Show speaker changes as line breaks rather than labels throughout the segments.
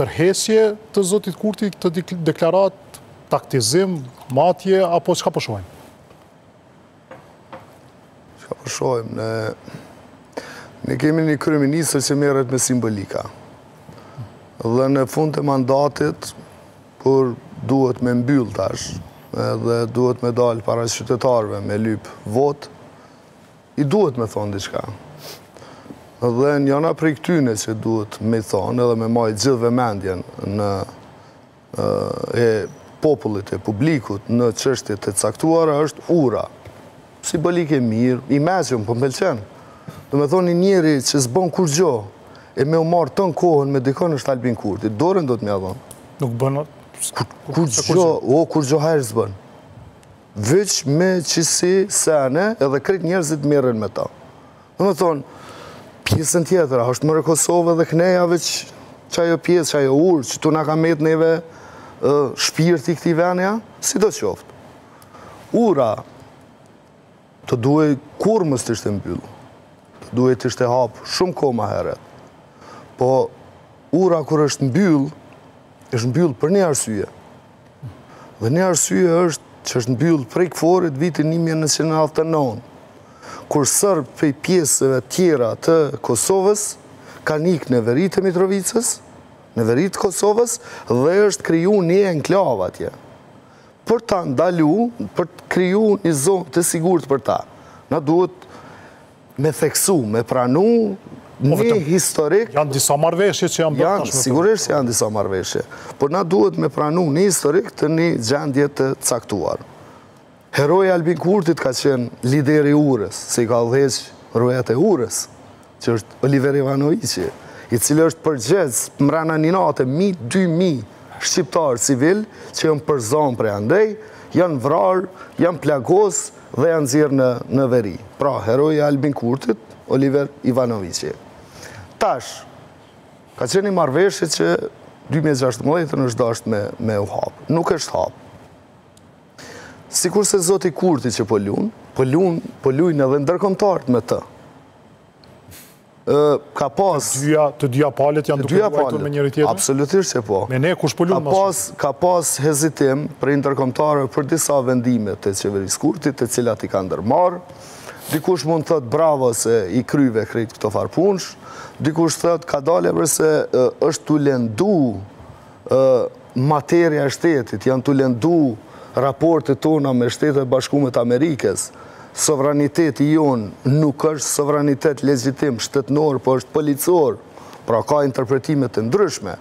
Tërheqje të zotit Kurti këtë deklaratë, taktizim, matje, apo çka po shohim?
Çka po shohim? Po ne kemi një kryeministër që merret me simbolika. Dhe në fund të mandatit, kur duhet me mbyllë tash, dhe duhet me dalë para qytetarëve me lypë votë, I duhet me thënë diçka. Dhe njëra prej këtyne që duhet me thënë edhe me majtë gjithë vëmendjen e popullit e publikut në çështje të caktuara është ura. Simbolikë e mirë, e mençme, po m'pëlqen. Domethënë një njeri që s'bon kurgjo e me u marrë tënë kohën me dikon është Albin Kurti. Dorën do të m'ia dhonë.
Nuk bënë?
Kurgjo, o kurgjo hajr s'bën. Veç me qësi sene edhe krejt njerëzit merren me ta. Domethënë, pjesën tjetër, a është më Kosovë edhe këneja veç që ajo pjesë, që ajo urë, që tu nga ka metë neve shpirti këtij veni, sido qoftë. Ura u duhe kurrë mos të ishte mbyllë, u duhe të ishte hapë shumë kohë ma herët. Po, ura kur është mbyllë, është mbyllë për një arsye, Dhe një arsye është që është mbyllë prej KFOR-it vitin 1999, kur serbët prej pjesëve tjera të Kosovës kanë ikë në veri të Mitrovicës, në veri të Kosovës, dhe është kriju një enklavë atje. Për ta ndalu, për të kriju një zonë të sigurt për ta, na duhet Me theksu, me pranu, po një historik...
Janë disa marrëveshje që janë
bërë tashmë. Janë, sigurisht janë disa marrëveshje. Por na duhet me pranu një historik të një gjendje të caktuar. Heroi i Albin Kurtit ka qenë lideri i urës, se i ka udhëheq rojat e urës, që është Oliver Ivanoviqi, i cili është përgjegjës mrena një nate, mbi dy mijë shqiptarë civilë, që janë përzonë prej andej, janë vrarë, janë plagosë, dhe janë nxjerrë në në veri. Pra, heroi i Albin Kurtit, Oliver Ivanoviqi. Tash, ka qenë një marrëveshje që 2016-ën është dashtë me, me u hapë. Nuk është hapë. Sikurse zoti Kurti që po lunë, po lunë, po lujnë edhe ndërkombëtarët me të. Ka pas...
Të dyja palët janë duke luajtur me njëri-tjetrin?
Absolutisht që po.
Me ne kush po lun
mas? Ka pas hezitim prej ndërkombëtarëve për disa vendime të qeverisë Kurti të cilat i ka ndërmarrë. Dikush mund të thotë bravo se i kryve krejt këto farë punësh. Dikush thotë kadale për se është tu lendu materia e shtetit, janë të lëndu raportet tona me shtetet e bashkume të Amerikës, sovraniteti jonë nuk është sovranitet legjitim shtetnor, po është policor, pra ka interpretime të ndryshme,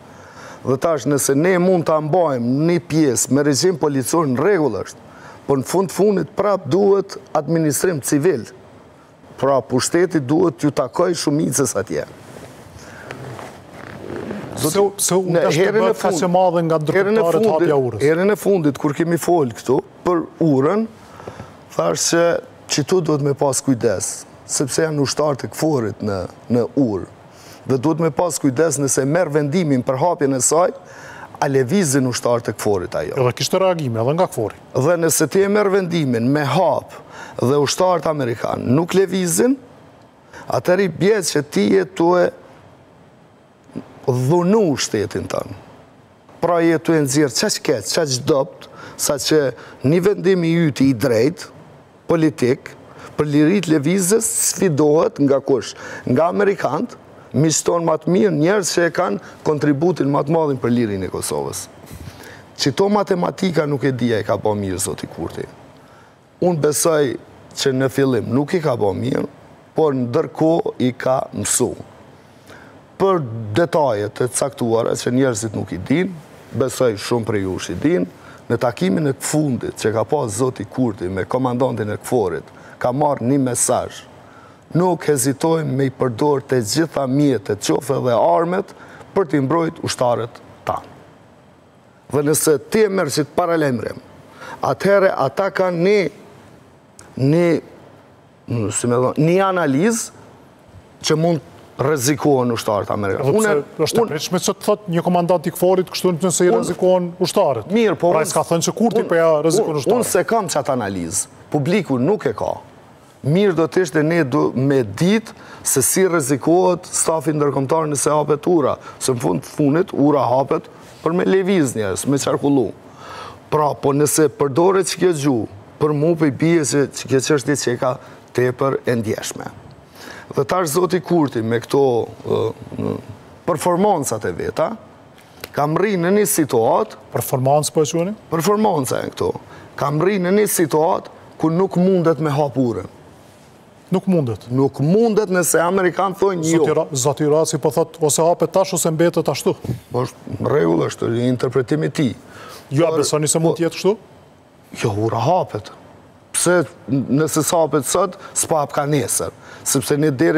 dhe tash nëse ne mund ta mbajmë një pjesë me regjim policor në rregull është, po në fund fundit prap duhet administrim civil, Pra pushteti duhet t'ju takojë shumicës atje.
Pse u bë kaq e madhe nga ndërkombëtarët hapja e urës?
Herën e fundit, kur kemi fol këtu, për urën, thashë se qitu duhet me pas kujdes, sepse janë ushtarë të KFOR-it në urë. dhe duhet me pas kujdes nëse merr vendimin për hapjen e saj, a levizin ushtarët e KFOR-it a jo.
Edhe kishte reagime, edhe nga KFOR-i.
Dhe nëse ti e merr vendimin me hap dhe ushtarët amerikanë nuk levizin, atëherë i bie që ti je tue dhunu shtetin tënd. Pra je tu e nxjerr qaq keq, qaq dobët, saqë një vendim i yti i drejtë, politik, për liri të lëvizjes sfidohet nga kush? Nga amerikanët, miqtë tonë ma të mirë, njerëz që e kanë kontributin ma të madhin për lirinë e Kosovës. Qito matematika nuk e di a i ka ba mirë zoti Kurti. Unë besoj që në fillim nuk i ka bo mirë, por ndërkohë i ka mësu. Për detaje të caktuara që njerëzit nuk i dinë, besoj shumë prej jush i dinë, në takimin e fundit që ka pas zoti Kurti me komandantin e KFOR-it, ka marrë një mesazh, Nuk hezitojmë me i përdorë të gjitha mjetet, qoftë edhe armët, për t'i mbrojtë ushtarët tanë. Dhe nëse ti e merr qit paralajmërim, atëherë ata kanë një një si më thon, një analizë që mund rrezikohen ushtarët amerikanë.
Unë pse unë, është e pritshme që të thotë një komandant i KFOR-it kështu nëse i rrezikohen ushtarët.
Mirë, po.
Pra s'ka thënë që Kurti po ia rrezikon ushtarët.
Unë s'e kam qat analizë. Publiku nuk e ka. Mirë do të ishte edhe ne me ditë se si rrezikohet stafi ndërkombëtar nëse hapet ura, se në fund të fundit ura hapet për me lëviz njerëz, me qarkullu. Pra, po nëse përdoret qekjo gjuhë, për mu po i bie që qekjo çështje qenka tepër e ndjeshme. Dhe tash zoti Kurti me këto uh, performancat e veta, Kam rri në një situatë...
Performancë po e quani?
Performancë e këtu. Ka mrri në një situatë ku nuk mundet me hap urën.
Nuk mundet.
Nuk mundet nëse amerikanët thojnë jo.
Zoti Raci po thotë, ose hape tash, ose mbetet ashtu.
Po në rregull është, një interpretim i tij.
Jo, a besoni se mund po- të jetë kështu?
Jo, ura hapet. Se nëse s'hapet sot, s'po hapka nesër. Sepse një deri